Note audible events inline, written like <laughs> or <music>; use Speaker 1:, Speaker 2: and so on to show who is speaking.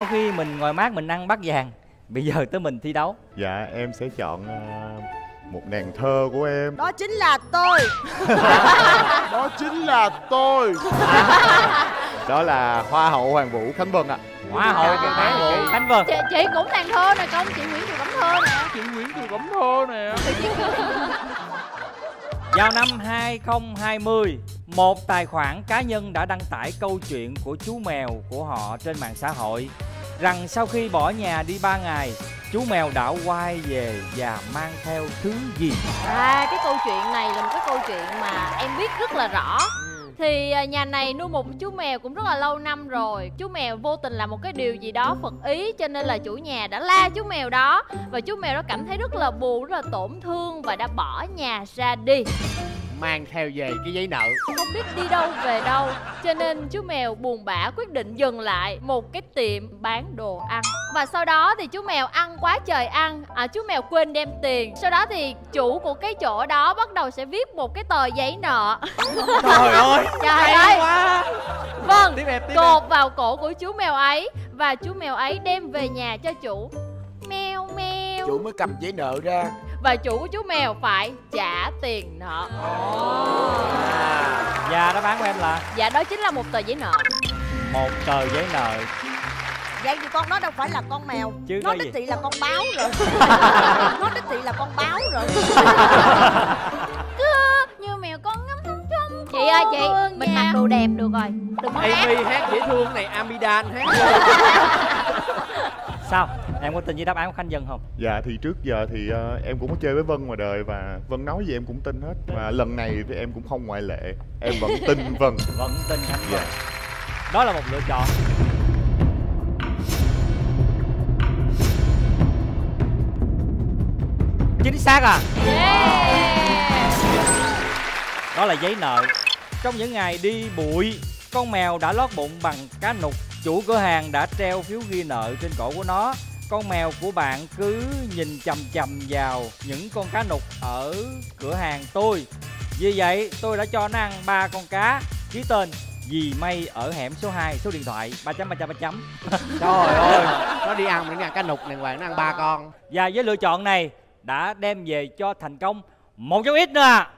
Speaker 1: sau khi mình ngồi mát mình ăn bát vàng bây giờ tới mình thi đấu.
Speaker 2: Dạ em sẽ chọn ờ, một nàng thơ của em.
Speaker 3: Đó chính là tôi. <laughs>
Speaker 2: Đó chính là tôi. Đó là Hoa hậu Hoàng vũ Khánh Vân ạ.
Speaker 1: Hoa hậu Hoàng vũ khánh vân.
Speaker 4: Chị, chị cũng nàng thơ nè công chị nguyễn thị cẩm thơ nè.
Speaker 5: Chị Nguyễn Thị Cẩm Thơ nè. <laughs>
Speaker 1: Vào năm 2020 một tài khoản cá nhân đã đăng tải câu chuyện của chú mèo của họ trên mạng xã hội rằng sau khi bỏ nhà đi 3 ngày chú mèo đã quay về và mang theo thứ gì?
Speaker 4: À cái câu chuyện này là một cái câu chuyện mà em biết rất là rõ. Thì à, nhà này nuôi một chú mèo cũng rất là lâu năm rồi. Chú mèo vô tình làm một cái điều gì đó phật ý cho nên là chủ nhà đã la chú mèo đó. Và chú mèo đó cảm thấy rất là buồn rất là tổn thương và đã bỏ nhà ra đi
Speaker 5: mang theo về cái giấy nợ.
Speaker 4: Không biết đi đâu về đâu cho nên chú mèo buồn bã quyết định dừng lại một cái tiệm bán đồ ăn. Và sau đó thì chú mèo ăn quá trời ăn. À, chú mèo quên đem tiền. Sau đó thì chủ của cái chỗ đó bắt đầu sẽ viết một cái tờ giấy nợ. <laughs>
Speaker 5: Trời ơi <laughs>
Speaker 4: trời ơi
Speaker 5: quá.
Speaker 4: Vâng
Speaker 5: tiếp em tiếp
Speaker 4: cột vào cổ của chú mèo ấy và chú mèo ấy đem về nhà cho chủ. Mèo mèo.
Speaker 6: Chủ mới cầm giấy nợ ra
Speaker 4: và chủ của chú mèo phải trả tiền nợ.
Speaker 1: Và đáp án của em là?
Speaker 4: Dạ đó chính là một tờ giấy nợ.
Speaker 1: Một tờ giấy nợ.
Speaker 3: Vậy thì con đó đâu phải là con mèo.
Speaker 1: Chứ
Speaker 3: nó đích thị là con báo rồi. <laughs> Nó đích thị là con báo rồi.
Speaker 4: Như mèo con ngắm ngắm trong chị ơi chị mình mặc đồ đẹp được rồi. Đừng có hát
Speaker 5: Amy hát. dễ thương này Amidan hát <laughs>
Speaker 1: sao? Em có tin với đáp án của khánh dân không?
Speaker 2: Dạ thì trước giờ thì ờ, em cũng có chơi với Vân ngoài đời Và Vân nói gì em cũng tin hết. Và lần này thì em cũng không ngoại lệ. Em vẫn <laughs> tin Vân.
Speaker 1: Vẫn tin khánh dân
Speaker 2: Dạ.
Speaker 1: Đó là một lựa chọn. Chính xác à?
Speaker 4: Yeah.
Speaker 1: đó là giấy nợ. Trong những ngày đi bụi con mèo đã lót bụng bằng cá nục chủ cửa hàng đã treo phiếu ghi nợ trên cổ của nó. Con mèo của bạn cứ nhìn chằm chằm vào những con cá nục ở cửa hàng tôi. Vì vậy tôi đã cho nó ăn ba con cá. Ký tên dì mây ở hẻm số 2 số điện thoại. Ba chấm ba chấm ba chấm. <laughs>
Speaker 5: Trời ơi nó đi ăn những ngàn cá nục đàng hoàng nó ăn ba con.
Speaker 1: Và với lựa chọn này đã đem về cho thành công một dấu ít nữa. à.